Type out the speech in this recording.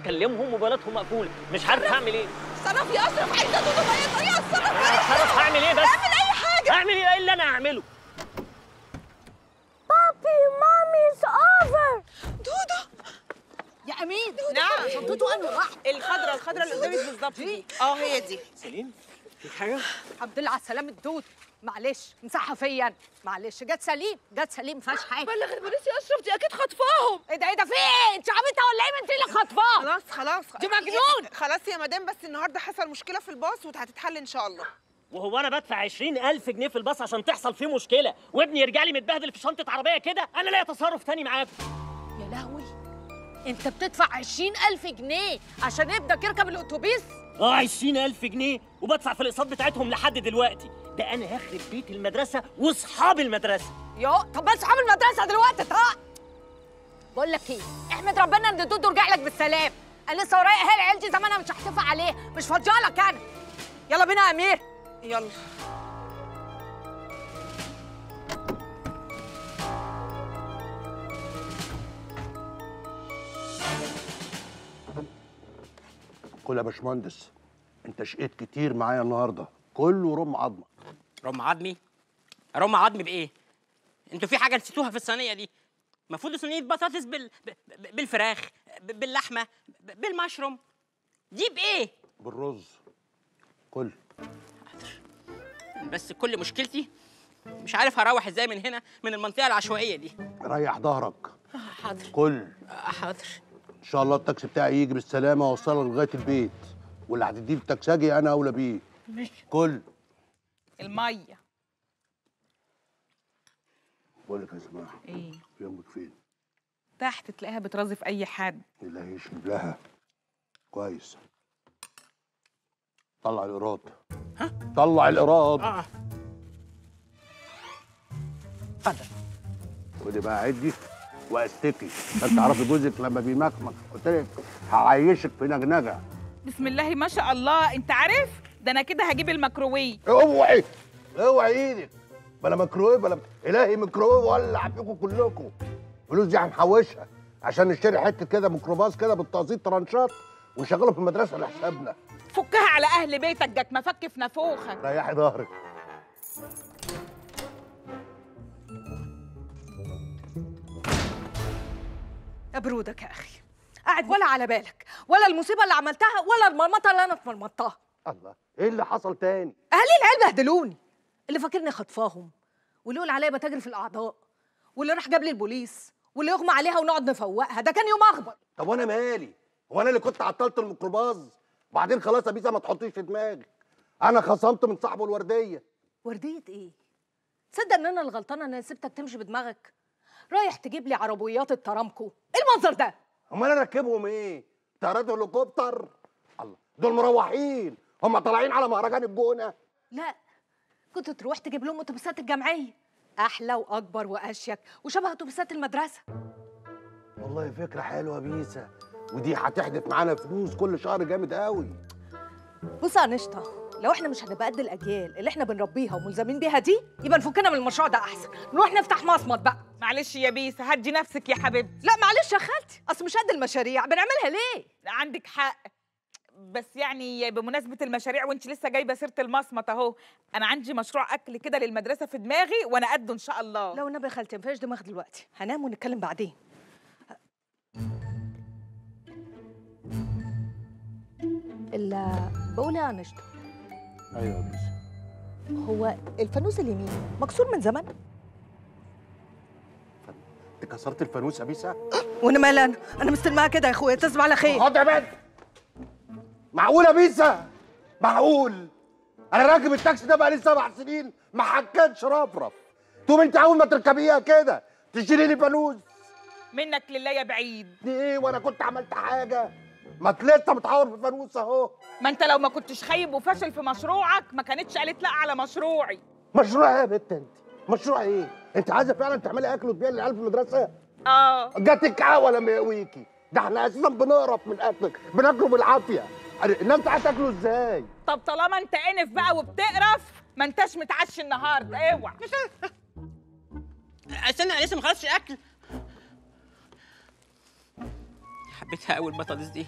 بكلمهم موبايلاتهم مقفوله مش عارف هعمل إيه. اتصرف يا أشرف عايزه ادوده باي طريقه اتصرف اتصرف هعمل إيه بس. اعمل أي حاجة. هعمل إيه؟ إيه اللي أنا هعمله؟ بابي مامي اتس اوفر دودو يا أمين. نعم. شنطته أنه واحد الخضرة الخضرة اللي قدامك بالظبط دي. أه هي دي. سليم. في حاجة؟ الحمد لله على السلامة دود معلش مسحها فيا معلش جت سليم جت سليم فيهاش حاجة بلغ البوليس يا أشرف دي أكيد خطفاهم. إيه ده إيه ده في إيه انت خاطفاه خلاص خلاص. دي مجنون. خلاص يا مدام بس النهارده حصل مشكلة في الباص وهتتحل إن شاء الله. وهو أنا بدفع 20000 جنيه في الباص عشان تحصل فيه مشكلة وابني يرجع لي متبهدل في شنطة عربية كده أنا ليا تصرف تاني معاكم يا لهوي. أنت بتدفع 20000 جنيه عشان ابنك يركب الأتوبيس؟ آه 20000 جنيه وبدفع في الأقساط بتاعتهم لحد دلوقتي. ده أنا هخرب بيت المدرسة وأصحاب المدرسة. يو طب بس أصحاب المدرسة دلوقتي طق بقول لك إيه؟ احمد ربنا ان دودو رجع لك بالسلام. أنا لسه ورايا اهالي عيلتي زمانها مش هحتفى عليه مش فاضية لك أنا. يلا بينا يا امير. يلا. كل يا باشمهندس انت شقيت كتير معايا النهارده. كله رم عظمك. رم عظمي؟ رم عظمي بإيه؟ أنتوا في حاجة نسيتوها في الصينية دي؟ المفروض صينيه بطاطس بال... بالفراخ باللحمة بالمشروم. دي بايه بالرز. كل. بس كل مشكلتي مش عارف هروح إزاي من هنا من المنطقة العشوائية دي. ريح ظهرك. حاضر. كل. حاضر. إن شاء الله التاكسي بتاعي يجي بالسلامة واوصلك لغاية البيت واللي هتديه التاكساجي أنا أولى بيه. كل. المية. بقول لك يا سماح إيه؟ يومك فين؟ تحت تلاقيها بترازي في أي حد. اللي هيشرب لها كويس. طلع الايراد طلع الايراد آه. اتفضل. ودي بقى عدي وأستكي. عشان تعرفي جوزك لما بيمكمك. قلت لك هعيشك في نجنجه بسم الله ما شاء الله. أنت عارف؟ ده أنا كده هجيب الميكروويف. اوعي اوعي إيدك. بلا ميكرويف بلا إلهي ميكرويف ولع فيكم كلكم. فلوس دي هنحوشها عشان نشتري حتة كده ميكروباص كده بالتقسيط ترانشات ونشغله في المدرسة لحسابنا. فكها على أهل بيتك جت مفك في نافوخك. ريحي ظهرك. يا برودك يا أخي. قاعد ولا على بالك. ولا المصيبة اللي عملتها ولا المرمطة اللي أنا اتمرمطتها. الله إيه اللي حصل تاني؟ أهالي العيال بهدلوني. اللي فاكرني خطفاهم واللي يقول عليا بتاجر في الأعضاء واللي راح جاب لي البوليس واللي يغمى عليها ونقعد نفوقها. ده كان يوم أخبر. طب وأنا مالي؟ هو أنا اللي كنت عطلت الميكروباص؟ بعدين خلاص يا بيسا ما تحطيش في دماغك. أنا خصمت من صاحبه الوردية. وردية إيه؟ تصدق إن أنا اللي غلطانة إن أنا سبتك تمشي بدماغك؟ رايح تجيب لي عربيات الترامكو. إيه المنظر ده؟ أمال أنا راكبهم إيه؟ طيارات هليكوبتر؟ الله دول مروحين. هم طالعين على مهرجان الجونة. لا كنت تروح تجيب لهم اتوبيسات الجمعيه أحلى وأكبر وأشيك وشبه اتوبيسات المدرسة. والله فكرة حلوة بيسا ودي هتحدث معانا فلوس كل شهر جامد قوي بص يا نشطة لو إحنا مش هنبقى قد الأجيال اللي إحنا بنربيها وملزمين بيها دي يبقى نفكنا من المشروع ده أحسن. نروح نفتح مصمت بقى. معلش يا بيسا هدي نفسك يا حبيبتي. لا معلش يا خالتي أصل مش قد المشاريع بنعملها ليه؟ عندك حق. بس يعني بمناسبة المشاريع وانت لسه جايبة سيرة المصمت اهو أنا عندي مشروع أكل كده للمدرسة في دماغي وأنا قده إن شاء الله. لو النبي يا خالتي ما فيهاش دماغ دلوقتي هنام ونتكلم بعدين. الا بقول يا نشطه أيوه يا هو الفانوس اليمين مكسور من زمان؟ أنت كسرت الفانوس يا بيسا وأنا مال أنا؟ أنا مستلمها كده يا أخويا تصبح على خير. خد يا بنت. معقول يا بيسا معقول. أنا راكب التاكسي ده بقالي سبع سنين ما حكتش رفرف. تقوم أنت أول ما تركبيها كده تشتري لي فانوس منك لله يا بعيد. دي إيه؟ وأنا كنت عملت حاجة. ما طلعت متحور في الفانوس أهو. ما أنت لو ما كنتش خايب وفاشل في مشروعك ما كانتش قالت لا على مشروعي. مشروع إيه يا بنت أنت؟ مشروع إيه؟ أنت عايزة فعلا تعملي أكل وتبيعي للعيال في المدرسة؟ آه. جاتك قهوه لما يقويكي. ده إحنا أساسا بنقرف من أكلك بناكله بالعافية. انت هتاكله إزاي؟ طب طالما أنت انف بقى وبتقرف ما أنتش متعشي النهارده. أوعى. استنى أنا لسه ما خلصتش اكل حبيتها قوي البطاطس دي.